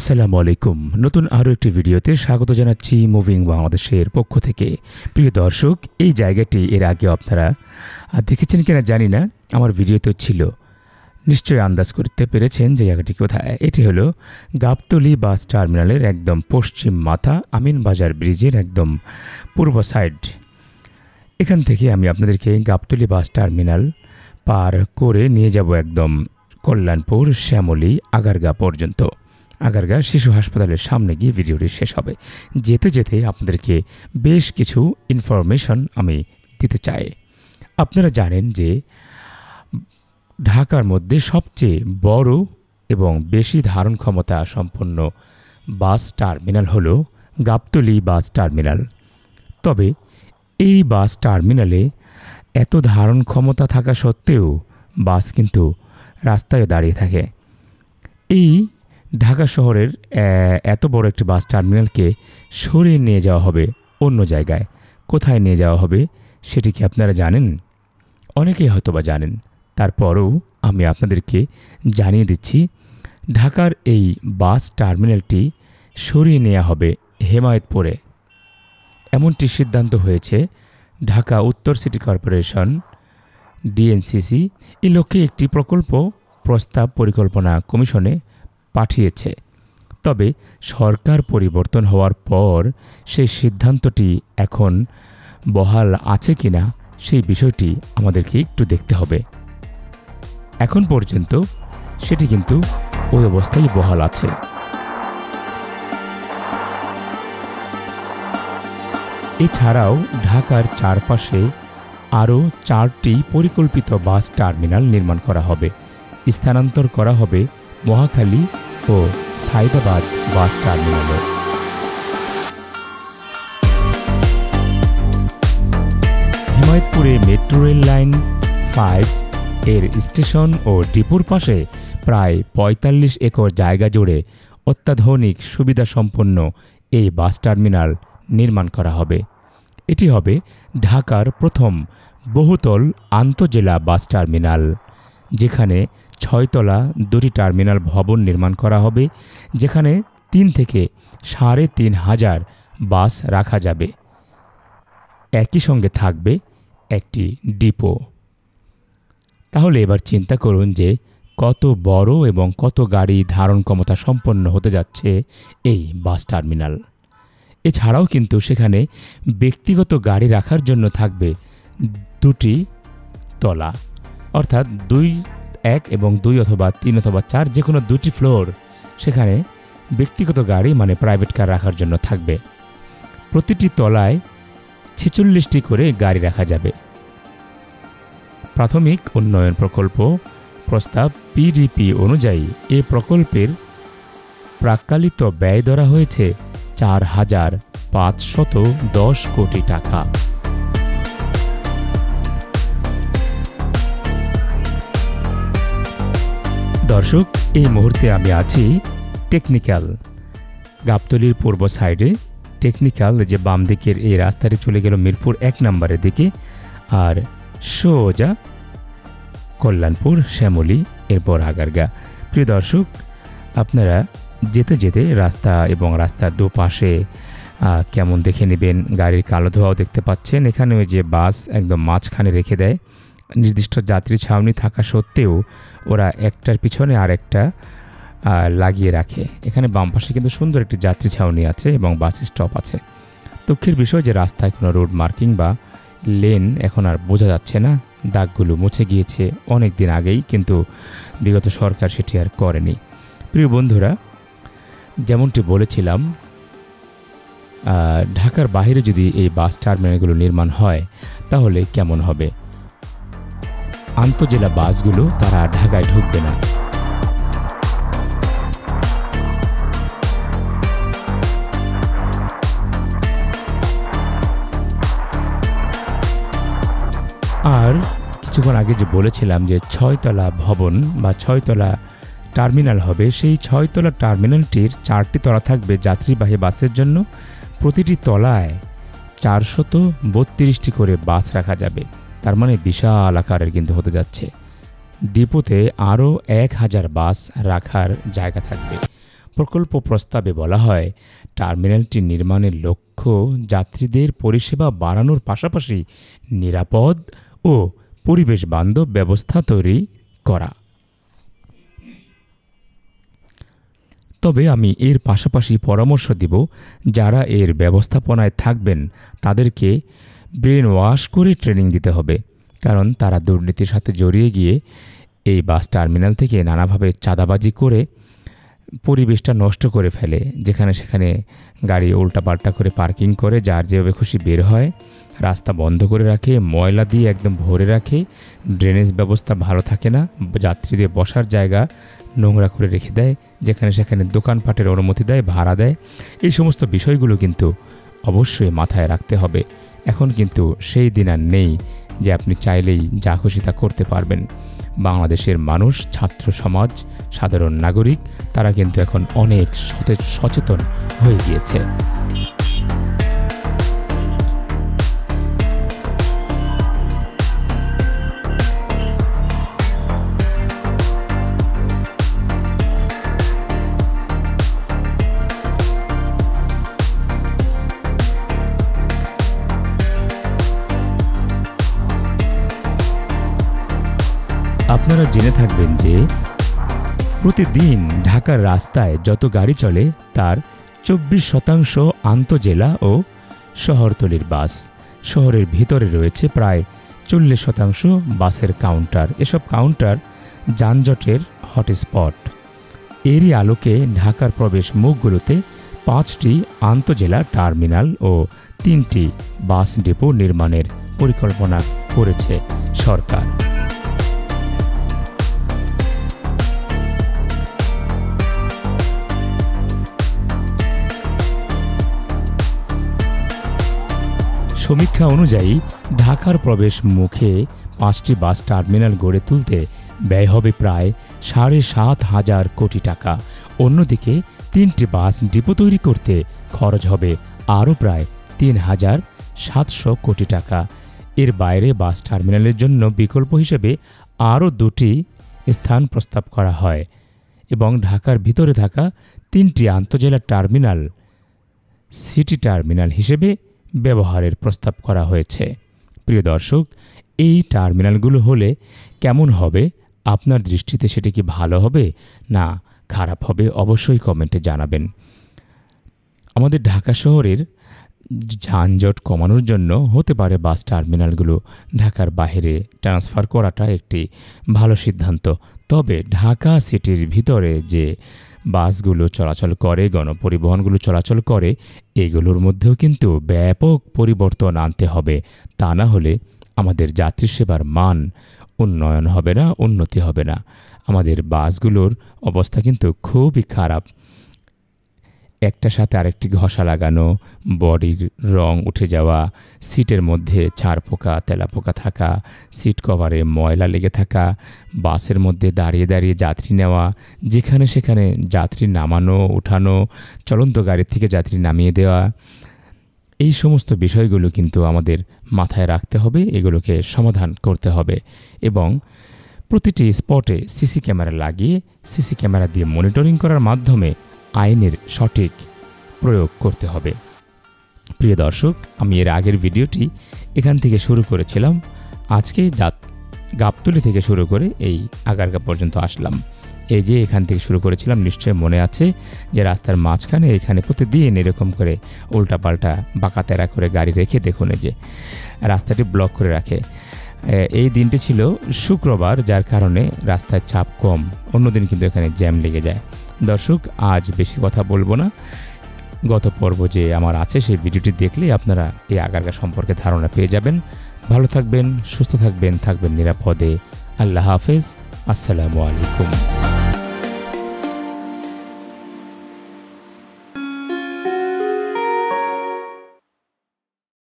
আসসালামু আলাইকুম নতুন আরও একটি ভিডিওতে স্বাগত জানাচ্ছি মুভিং বাংলাদেশের পক্ষ থেকে। প্রিয় দর্শক, এই জায়গাটি এর আগে আপনারা দেখেছেন কিনা জানি না, আমার ভিডিওতে ছিল। নিশ্চয়ই আন্দাজ করতে পেরেছেন যে জায়গাটি কোথায়। এটি হলো গাবতলি বাস টার্মিনালের একদম পশ্চিম মাথা আমিনবাজার ব্রিজের একদম পূর্ব সাইড। এখান থেকে আমি আপনাদেরকে গাবতলি বাস টার্মিনাল পার করে নিয়ে যাব একদম কল্যাণপুর, শ্যামলী, আগারগা পর্যন্ত। আগারগা শিশু হাসপাতালের সামনে গিয়ে ভিডিওটি শেষ হবে। যেতে যেতে আপনাদেরকে বেশ কিছু ইনফরমেশন আমি দিতে চাই। আপনারা জানেন যে ঢাকার মধ্যে সবচেয়ে বড় এবং বেশি ধারণ ক্ষমতা সম্পন্ন বাস টার্মিনাল হল গাবতলি বাস টার্মিনাল। তবে এই বাস টার্মিনালে এত ধারণ ক্ষমতা থাকা সত্ত্বেও বাস কিন্তু রাস্তায় দাঁড়িয়ে থাকে। এই ঢাকা শহরের এত বড় একটি বাস টার্মিনালকে সরিয়ে নিয়ে যাওয়া হবে অন্য জায়গায়। কোথায় নিয়ে যাওয়া হবে সেটি কি আপনারা জানেন? অনেকেই হয়তোবা জানেন। তারপরেও আমি আপনাদেরকে জানিয়ে দিচ্ছি, ঢাকার এই বাস টার্মিনালটি সরিয়ে নেওয়া হবে হেমায়তপুরে। এমনটি সিদ্ধান্ত হয়েছে ঢাকা উত্তর সিটি কর্পোরেশন, ডিএনসিসি এই লক্ষ্যে একটি প্রকল্প প্রস্তাব পরিকল্পনা কমিশনে পাঠিয়েছে। তবে সরকার পরিবর্তন হওয়ার পর সেই সিদ্ধান্তটি এখন বহাল আছে কিনা সেই বিষয়টি আমাদেরকে একটু দেখতে হবে। এখন পর্যন্ত সেটি কিন্তু ওই অবস্থায় বহাল আছে। এছাড়াও ঢাকার চারপাশে আরও চারটি পরিকল্পিত বাস টার্মিনাল নির্মাণ করা হবে। স্থানান্তর করা হবে মহাখালী ও সাইদাবাদ বাস টার্মিনালে। হিমায়তপুরে মেট্রো রেল লাইন ফাইভ এর স্টেশন ও ডিপুর পাশে প্রায় পঁয়তাল্লিশ একর জায়গা জুড়ে অত্যাধুনিক সুবিধাসম্পন্ন এই বাস টার্মিনাল নির্মাণ করা হবে। এটি হবে ঢাকার প্রথম বহুতল আন্তজেলা বাস টার্মিনাল। যেখানে ছয়তলা দুটি টার্মিনাল ভবন নির্মাণ করা হবে, যেখানে তিন থেকে সাড়ে তিন হাজার বাস রাখা যাবে। একই সঙ্গে থাকবে একটি ডিপো। তাহলে এবার চিন্তা করুন যে কত বড় এবং কত গাড়ি ধারণ ক্ষমতা সম্পন্ন হতে যাচ্ছে এই বাস টার্মিনাল। এছাড়াও কিন্তু সেখানে ব্যক্তিগত গাড়ি রাখার জন্য থাকবে দুটি তলা। অর্থাৎ দুই, এক এবং দুই অথবা তিন অথবা চার যে কোনো দুটি ফ্লোর সেখানে ব্যক্তিগত গাড়ি মানে প্রাইভেট কার রাখার জন্য থাকবে। প্রতিটি তলায় ছেচল্লিশটি করে গাড়ি রাখা যাবে। প্রাথমিক উন্নয়ন প্রকল্প প্রস্তাব পিডিপি অনুযায়ী এ প্রকল্পের প্রাক্কালিত ব্যয় ধরা হয়েছে চার হাজার পাঁচশত দশ কোটি টাকা। দর্শক, এই মুহূর্তে আমি আছি টেকনিক্যাল গাবতলির পূর্ব সাইডে টেকনিক্যাল যে বাম দিকের এই রাস্তাটি চলে গেল মিরপুর এক নম্বরের দিকে। আর সোজা কল্যাণপুর, শ্যামলী, এরপর আগারগা। প্রিয় দর্শক, আপনারা যেতে যেতে রাস্তা এবং রাস্তার দুপাশে কেমন দেখে নেবেন? গাড়ির কালো ধোঁয়াও দেখতে পাচ্ছেন। এখানে ওই যে বাস একদম মাঝখানে রেখে দেয়। নির্দিষ্ট যাত্রী ছাউনি থাকা সত্ত্বেও ওরা একটার পিছনে আরেকটা লাগিয়ে রাখে। এখানে বাম পাশে কিন্তু সুন্দর একটি যাত্রী ছাউনি আছে এবং বাস স্টপ আছে। দুঃখের বিষয় যে রাস্তায় কোনো রোড মার্কিং বা লেন এখন আর বোঝা যাচ্ছে না। দাগগুলো মুছে গিয়েছে অনেক দিন আগেই, কিন্তু বিগত সরকার সেটি আর করেনি। প্রিয় বন্ধুরা, যেমনটি বলেছিলাম ঢাকার বাইরে যদি এই বাস টার্মিনালগুলো নির্মাণ হয়, তাহলে কেমন হবে? আন্তজেলা বাসগুলো তারা ঢাকায় ঢুকবে না। আর কিছুক্ষণ আগে যে বলেছিলাম যে ছয়তলা ভবন বা ছয়তলা টার্মিনাল হবে, সেই ছয়তলা টার্মিনালটির চারটি তলা থাকবে যাত্রীবাহী বাসের জন্য। প্রতিটি তলায় চারশত বত্রিশটি করে বাস রাখা যাবে। তার মানে বিশাল আকারের কিন্তু হতে যাচ্ছে। ডিপোতে আরও এক হাজার বাস রাখার জায়গা থাকবে। প্রকল্প প্রস্তাবে বলা হয়, টার্মিনালটি নির্মাণের লক্ষ্য যাত্রীদের পরিষেবা বাড়ানোর পাশাপাশি নিরাপদ ও পরিবেশ বান্ধব ব্যবস্থা তৈরি করা। তবে আমি এর পাশাপাশি পরামর্শ দিব, যারা এর ব্যবস্থাপনায় থাকবেন, তাদেরকে ব্রেন ওয়াশ করে ট্রেনিং দিতে হবে। কারণ তারা দুর্নীতির সাথে জড়িয়ে গিয়ে এই বাস টার্মিনাল থেকে নানাভাবে চাঁদাবাজি করে পরিবেশটা নষ্ট করে ফেলে, যেখানে সেখানে গাড়ি উল্টাপাল্টা করে পার্কিং করে, যার যেভাবে খুশি বের হয়, রাস্তা বন্ধ করে রাখে, ময়লা দিয়ে একদম ভরে রাখে ড্রেনেজ ব্যবস্থা ভালো থাকে না, যাত্রীদের বসার জায়গা নোংরা করে রেখে দেয়, যেখানে সেখানে দোকানপাটের অনুমতি দেয়, ভাড়া দেয়। এই সমস্ত বিষয়গুলো কিন্তু অবশ্যই মাথায় রাখতে হবে। এখন কিন্তু সেই দিন আর নেই যে আপনি চাইলেই যা খুশি তা করতে পারবেন। বাংলাদেশের মানুষ, ছাত্র সমাজ, সাধারণ নাগরিক, তারা কিন্তু এখন অনেক সচেতন হয়ে গিয়েছে। আপনারা জেনে থাকবেন যে প্রতিদিন ঢাকার রাস্তায় যত গাড়ি চলে, তার চব্বিশ শতাংশ আন্তজেলা ও শহরতলির বাস। শহরের ভিতরে রয়েছে প্রায় চল্লিশ শতাংশ বাসের কাউন্টার। এসব কাউন্টার যানজটের হটস্পট। এরই আলোকে ঢাকার প্রবেশ মুখগুলোতে পাঁচটি আন্তজেলা টার্মিনাল ও তিনটি বাস ডিপো নির্মাণের পরিকল্পনা করেছে সরকার। সমীক্ষা অনুযায়ী ঢাকার প্রবেশ মুখে পাঁচটি বাস টার্মিনাল গড়ে তুলতে ব্যয় হবে প্রায় সাড়ে সাত হাজার কোটি টাকা। অন্যদিকে তিনটি বাস ডিপো তৈরি করতে খরচ হবে আরও প্রায় তিন হাজার সাতশো কোটি টাকা। এর বাইরে বাস টার্মিনালের জন্য বিকল্প হিসেবে আরও দুটি স্থান প্রস্তাব করা হয় এবং ঢাকার ভিতরে থাকা তিনটি আন্তজেলা টার্মিনাল, সিটি টার্মিনাল হিসেবে ব্যবহারের প্রস্তাব করা হয়েছে। প্রিয় দর্শক, এই টার্মিনালগুলো হলে কেমন হবে? আপনার দৃষ্টিতে সেটি কি ভালো হবে? না, খারাপ হবে অবশ্যই কমেন্টে জানাবেন। আমাদের ঢাকা শহরের যানজট কমানোর জন্য হতে পারে বাস টার্মিনালগুলো। ঢাকার বাইরে ট্রান্সফার করাটা একটি ভালো সিদ্ধান্ত। তবে ঢাকা সিটির ভিতরে যে বাসগুলো চলাচল করে, গণপরিবহনগুলো চলাচল করে, এগুলোর মধ্যেও কিন্তু ব্যাপক পরিবর্তন আনতে হবে। তা না হলে আমাদের যাত্রী সেবার মান উন্নয়ন হবে না, উন্নতি হবে না। আমাদের বাসগুলোর অবস্থা কিন্তু খুবই খারাপ। একটার সাথে আরেকটি ঘষা লাগানো, বডির রং উঠে যাওয়া, সিটের মধ্যে ছাড় পোকা, তেলা পোকা থাকা, সিট কভারে ময়লা লেগে থাকা, বাসের মধ্যে দাঁড়িয়ে দাঁড়িয়ে যাত্রী নেওয়া, যেখানে সেখানে যাত্রী নামানো, উঠানো, চলন্ত গাড়ির থেকে যাত্রী নামিয়ে দেওয়া। এই সমস্ত বিষয়গুলো কিন্তু আমাদের মাথায় রাখতে হবে, এগুলোকে সমাধান করতে হবে এবং প্রতিটি স্পটে সিসি ক্যামেরা লাগিয়ে, সিসি ক্যামেরা দিয়ে মনিটরিং করার মাধ্যমে আইনের সঠিক প্রয়োগ করতে হবে। প্রিয় দর্শক, আমি এর আগের ভিডিওটি এখান থেকে শুরু করেছিলাম। আজকে জাত গাবতলি থেকে শুরু করে এই আগারগা পর্যন্ত আসলাম। এই যে এখান থেকে শুরু করেছিলাম নিশ্চয় মনে আছে যে রাস্তার মাঝখানে এখানে প্রতিদিন এরকম করে উল্টাপাল্টা বাঁকা তেরা করে গাড়ি রেখে দেখুন যে রাস্তাটি ব্লক করে রাখে। এই দিনটি ছিল শুক্রবার, যার কারণে রাস্তায় চাপ কম। অন্যদিন কিন্তু এখানে জ্যাম লেগে যায়। দর্শক, আজ বেশি কথা বলব না। গত পর্ব যে আমার আছে, সেই ভিডিওটি দেখলে আপনারা এই আগারগা সম্পর্কে ধারণা পেয়ে যাবেন। ভালো থাকবেন, সুস্থ থাকবেন থাকবেন নিরাপদে। আল্লাহ হাফেজ, আসসালামু আলাইকুম।